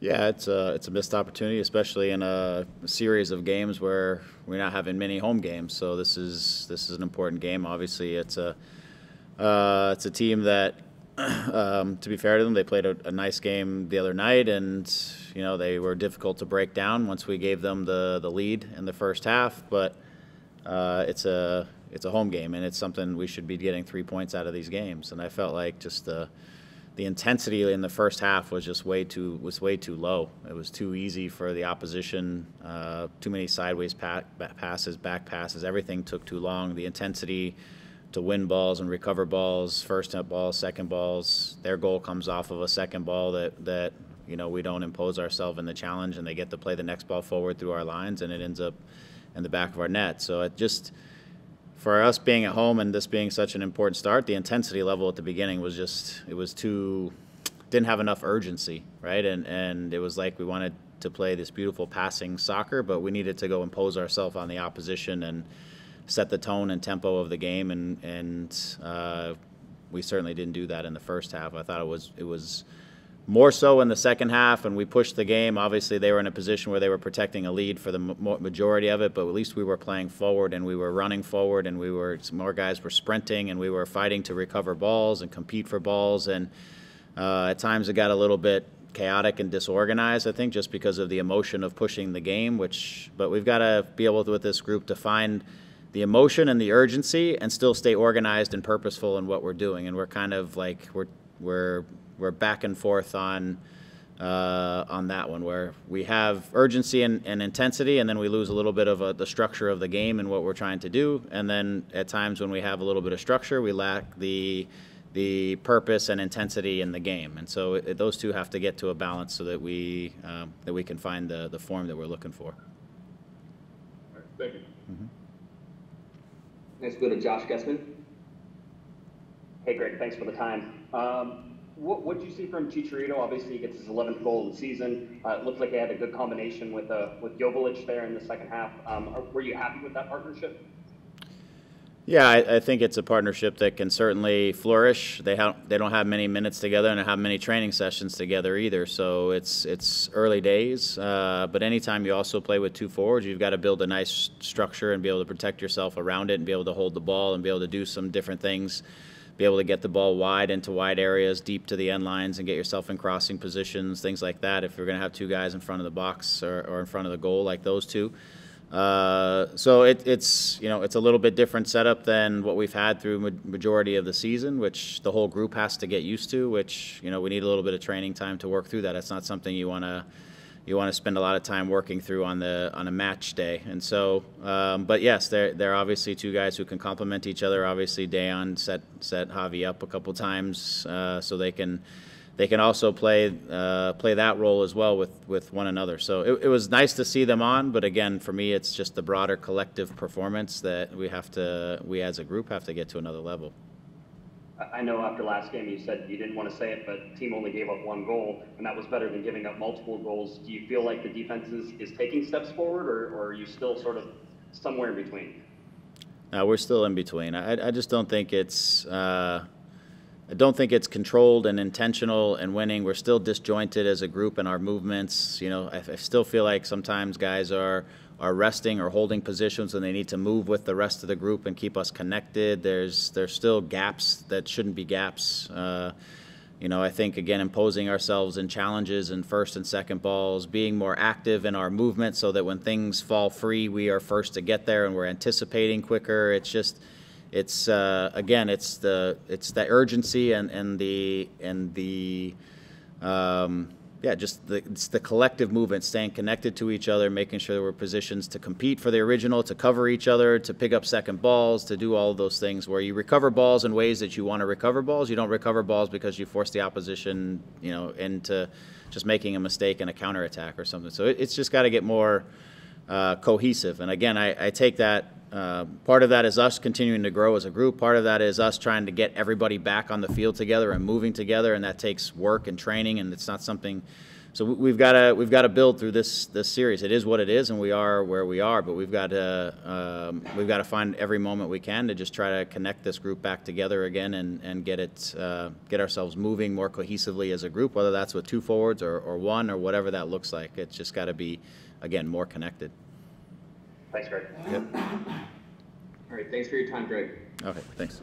Yeah, it's a it's a missed opportunity, especially in a, series of games where we're not having many home games. So this is this is an important game. Obviously, it's a uh, it's a team that, um, to be fair to them, they played a, a, nice game the other night, and you know they were difficult to break down once we gave them the the lead in the first half. But uh, it's a it's a home game, and it's something we should be getting three points out of these games. And I felt like just the the intensity in the first half was just way too was way too low. It was too easy for the opposition. Uh, too many sideways pa- passes, back passes. Everything took too long. The intensity to win balls and recover balls, first up balls, second balls. Their goal comes off of a second ball that that you know we don't impose ourselves in the challenge, and they get to play the next ball forward through our lines, and it ends up in the back of our net. So it just for us being at home and this being such an important start, the intensity level at the beginning was just it was too didn't have enough urgency, right? And and it was like we wanted to play this beautiful passing soccer, but we needed to go impose ourselves on the opposition and set the tone and tempo of the game, and and uh, we certainly didn't do that in the first half. I thought it was it was more so in the second half, and we pushed the game. Obviously, they were in a position where they were protecting a lead for the majority of it, but at least we were playing forward and we were running forward, and we were more guys were sprinting and we were fighting to recover balls and compete for balls. And uh, at times, it got a little bit chaotic and disorganized. I think just because of the emotion of pushing the game. Which, but we've got to be able to, with this group to find the emotion and the urgency and still stay organized and purposeful in what we're doing. And we're kind of like we're we're we're back and forth on uh, on that one where we have urgency and, and, intensity, and then we lose a little bit of a, the structure of the game and what we're trying to do. And then at times when we have a little bit of structure, we lack the the purpose and intensity in the game. And so it, those two have to get to a balance so that we um, that we can find the the form that we're looking for. thank you. Mm-hmm. Next, go to Josh Gessman. Hey, Greg. Thanks for the time. Um, what what did you see from Chicharito? Obviously, he gets his 11th goal of the season. Uh, it looked like he had a good combination with uh, with Joveljic there in the second half. Um, are, were you happy with that partnership? Yeah, I, I, think it's a partnership that can certainly flourish. They have they don't have many minutes together and have many training sessions together either. So it's it's early days. Uh, but anytime you also play with two forwards, you've got to build a nice structure and be able to protect yourself around it and be able to hold the ball and be able to do some different things be able to get the ball wide into wide areas, deep to the end lines, and get yourself in crossing positions, things like that. If you're going to have two guys in front of the box or, or in front of the goal like those two. Uh, so it, it's you know it's a little bit different setup than what we've had through ma- majority of the season, which the whole group has to get used to. Which you know we need a little bit of training time to work through that. It's not something you want to you want to spend a lot of time working through on the on a match day. And so, um, but yes, they're they're obviously two guys who can complement each other. Obviously, Dejan set set Javi up a couple times uh, so they can they can also play uh, play that role as well with with one another. So it, it was nice to see them on. But again, for me, it's just the broader collective performance that we have to we as a group have to get to another level. I know after last game you said you didn't want to say it, but team only gave up one goal, and that was better than giving up multiple goals. Do you feel like the defense is, is taking steps forward, or, or are you still sort of somewhere in between? No, we're still in between. I, I just don't think it's. Uh, I don't think it's controlled and intentional and winning. We're still disjointed as a group in our movements. You know, I, I still feel like sometimes guys are are resting or holding positions and they need to move with the rest of the group and keep us connected. There's there's still gaps that shouldn't be gaps. Uh, you know, I think again imposing ourselves in challenges and first and second balls, being more active in our movement so that when things fall free, we are first to get there and we're anticipating quicker. It's just it's uh, again it's the it's the urgency and and the and the um, yeah, just the, it's the collective movement, staying connected to each other, making sure that we're positions to compete for the original, to cover each other, to pick up second balls, to do all those things where you recover balls in ways that you want to recover balls. You don't recover balls because you force the opposition, you know, into just making a mistake in a counterattack or something. So it, it's just got to get more uh, cohesive. And again, I, I take that uh, part of that is us continuing to grow as a group. Part of that is us trying to get everybody back on the field together and moving together, and that takes work and training, and it's not something so we- we've got to we've got to build through this this series. It is what it is, and we are where we are. But we've got to um, we've got to find every moment we can to just try to connect this group back together again and and get it uh, get ourselves moving more cohesively as a group. Whether that's with two forwards or, or one or whatever that looks like, it's just got to be again more connected. Thanks, Greg. Yep. All right, thanks for your time, Greg. Okay. Thanks.